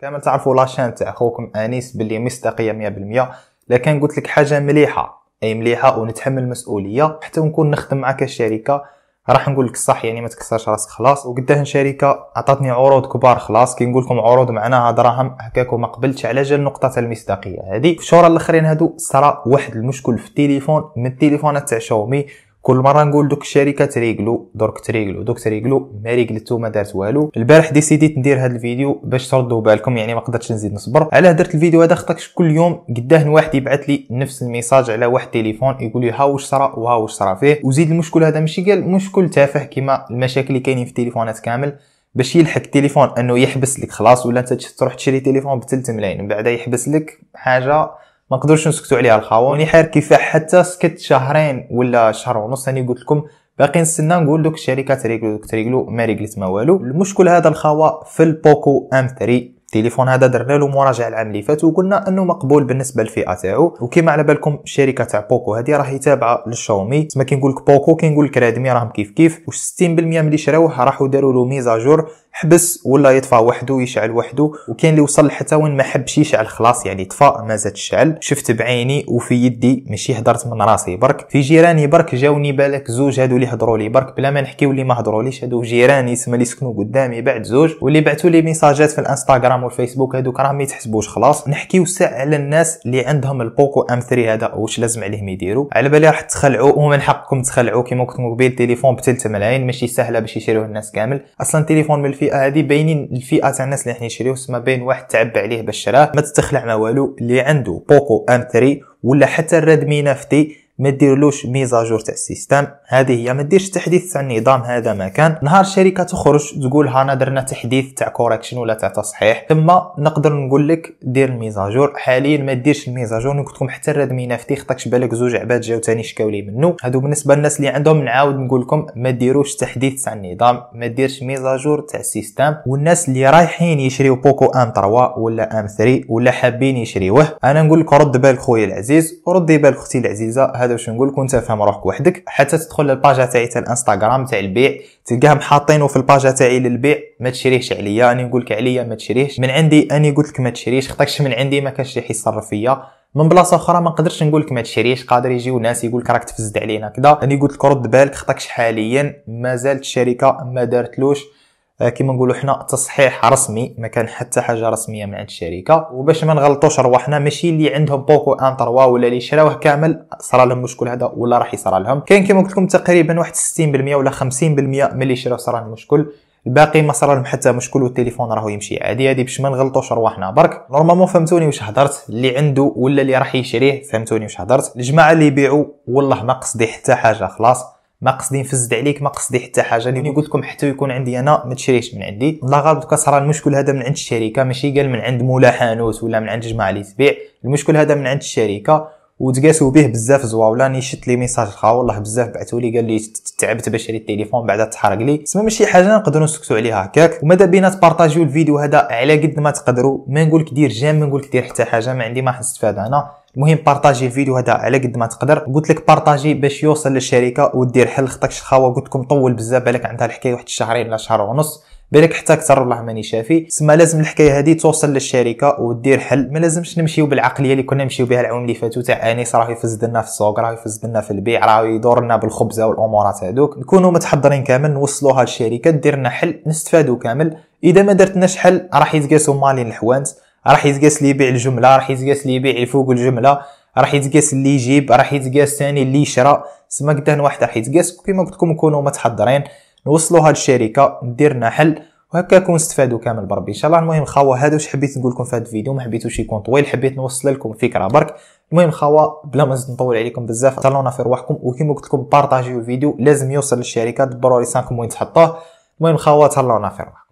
كامل تعرفوا la chaîne تاع خوكم آنيس باللي مصداقية 100% لكن قلت لك حاجة مليحة. أي مليحة ونتحمل المسؤولية. حتى ونكون نخدم معك الشركة. راح نقول لك الصح يعني ما تكسرش راسك. خلاص. وقداه شركة عطاتني عروض كبار. خلاص. كي نقول لكم عروض معناها دراهم هكاك وما قبلتش. على جال نقطة المصداقية هذه. في الشهور الأخرين هادو صرا واحد المشكل في التليفون. من التليفونات تاع شاومي. كل مرة نقول دوك الشركة تريقلو درك تريقلو دوك تريقلو ما ريقلتو ما دارت والو. البارح ديسيديت ندير هذا الفيديو باش تردوا بالكم يعني ما قدرتش نزيد نصبر. علاه درت الفيديو هذا خطاكش كل يوم قداه واحد يبعث لي نفس ال message على واحد تليفون يقول لي ها واش صرا وها واش صرا فيه. وزيد المشكل هذا ماشي قال مشكل تافه كيما المشاكل اللي كاينين في التليفونات كامل. باش يلحق التليفون أنه يحبس لك خلاص ولا أنت تروح تشري تليفون ب 3 ملايين من بعد يحبس لك حاجة ما نقدروش نسكتوا عليها الخاوة. وني حير كفاح حتى سكت شهرين ولا شهر ونص راني قلت لكم باقي نستنى نقول دوك الشركات ريغلو دوك تريغلو ما ريغلت ما والو. المشكل هذا الخاوة في ال Poco M 3 التليفون هذا درنا له مراجعه العام اللي فات وقلنا أنه مقبول بالنسبة للفئة تاعو. وكما على بالكم الشركة تاع Poco هذه راهي تابعة للشاومي. تما كي نقول لك Poco كي نقول لك Redmi راهم كيف كيف. و 60% ملي شراوه راحوا داروا له mise à jour حبس ولا يطفى وحده يشعل وحده. وكاين اللي وصل حتى وين ما حبش يشعل خلاص يعني طفى ما زاد الشعل شفت بعيني وفي يدي ماشي هدرت من راسي برك. في جيراني برك جاوني بالك زوج هادو اللي هضروا لي برك. بلا ما نحكيو اللي ما هضروليش هادو جيراني سما اللي سكنوا قدامي بعد زوج. واللي بعثوا لي ميساجات في الانستغرام والفيسبوك هادوك راهم ما يتحسبوش خلاص. نحكيو ساعة على الناس اللي عندهم ال Poco M 3 هذا واش لازم عليهم يديروا. على بالي راح تخلعوا ومن حقكم تخلعوا كيما قلت قبيل تليفون ب 3 ملايين ماشي سهلة باش يشريوه الناس كامل. أصلا تليفون من الفئة هذه باينين الفئة تاع الناس اللي حنا نشريوه سما بين واحد تعب عليه باش شراه ما تستخلع ما والو اللي عنده Poco M 3 ولا حتى الريدمي نفتي ما ديرلوش ميزاجور تاع السيستم. هذه هي ما ديرش تحديث تاع النظام هذا ما كان. نهار الشركة تخرج تقول هانا درنا تحديث تاع correction ولا تاع تصحيح. ثم نقدر نقول لك دير الميزاجور حاليا ما ديرش الميزاجور قلت لكم حتى ال Redmi neuf T خطاكش بالك زوج عباد جاو ثاني شكاو لي منه هادو بالنسبة للناس اللي عندهم نعاود نقول لكم ما ديروش تحديث تاع النظام ما ديرش mise à jour تاع ال système. والناس اللي رايحين يشريو Poco M 3 ولا M 3 ولا حابين يشريوه أنا نقول لك رد بالك خويا العزيز وردي بالك أختي العزيزة هذا واش نقول؟ لك وانت فاهم روحك وحدك. حتى تدخل للباجا تاعي تاع الإنستغرام تاع البيع تلقاهم حاطينه في الباجا تاعي للبيع. ما تشريهش عليا أنا نقول لك عليا ما تشريهش. من عندي اني قلت لك ما تشريش خطاكش من عندي ما كانش اللي يصرف فيا. من بلاصة أخرى ما نقدرش نقول لك ما تشريش قادر يجيو ناس يقول لك راك تفزد علينا كذا. اني قلت لك رد بالك خطاكش حاليا. مازالت الشركة ما دارتلوش. آه، كيما نقولوا حنا تصحيح رسمي ما كان حتى حاجة رسمية من عند الشركة. وباش ما نغلطوش رواحنا ماشي اللي عندهم Poco M 3 ولا اللي شراوه كامل صرا لهم مشكل هذا ولا راح يصرى لهم. كاين كيما قلت لكم تقريبا واحد 60% ولا 50% من اللي شراو صرا لهم مشكل. الباقي ما صرا لهم حتى مشكل والتليفون راهو يمشي عادي. هادي باش ما نغلطوش رواحنا برك normalement فهمتوني واش هضرت اللي عنده ولا اللي راح يشريه فهمتوني واش هضرت الجماعة اللي يبيعوا والله ما قصدي حتى حاجة خلاص. ما قصدي نفزد عليك ما قصدي حتى حاجة. اللي قلت لكم حتى يكون عندي أنا ما تشريش من عندي. الله غالب كسر المشكل هذا من عند الشركة. ماشي قال من عند مولا حانوت ولا من عند جماعة اللي تبيع. المشكل هذا من عند الشركة. وتقاسوا به بزاف زواولة راني شفت les messages خا والله بزاف بعثوا لي قال لي تعبت باش شري التليفون بعدا تحرق لي. تسمى ماشي حاجة نقدروا نسكتوا عليها هكاك. وماذا بينا تبارطاجيو الفيديو هذا على قد ما تقدروا ما نقول لك دير j'aime ما نقول لك دير حتى حاجة ما عندي ما حنستفاد أنا. المهم بارطاجي الفيديو هذا على قد ما تقدر. قلت لك بارطاجي باش يوصل للشركة ودير حل خطاكش خاوه قلت لكم طول بزاف بالك عندها الحكاية واحد الشهرين ولا شهر ونص. بالك حتى أكثر والله ماني شافي. تسمى لازم الحكاية هذه توصل للشركة ودير حل. ما لازمش نمشيو بالعقلية اللي كنا نمشيو بها العوام اللي فاتوا تاع انيس راه يفزد لنا في السوق راه يفزد لنا في البيع راه يدور لنا بالخبزة والامورات هذوك نكونوا متحضرين كامل نوصلوها للشركة دير لنا حل نستفادوا كامل. إذا ما درتناش حل راح يتقاسوا مالين الحوانت راح يتقاس اللي يبيع الجملة راح يتقاس اللي يبيع الفوق الجملة راح يتقاس اللي يجيب راح يتقاس ثاني اللي يشرى. سما قدام واحد راح يتقاس كيما قلت لكم نكونوا متحضرين. نوصلوها للشركه ندير لنا حل وهكاكم نستفادوا كامل بربي. إن شاء الله. المهم خاوه هذا واش حبيت نقول لكم في هذا الفيديو؟ ما حبيتوش يكون طويل. حبيت نوصل لكم فكرة. برك. المهم خاوه بلا ما نزيد نطول عليكم بزاف تهلاونا في رواحكم وكيما قلت لكم بارطاجيو الفيديو. لازم يوصل للشركة دبروا لي 5 وين تحطوه. المهم خاوه تهلاونا في رواحكم.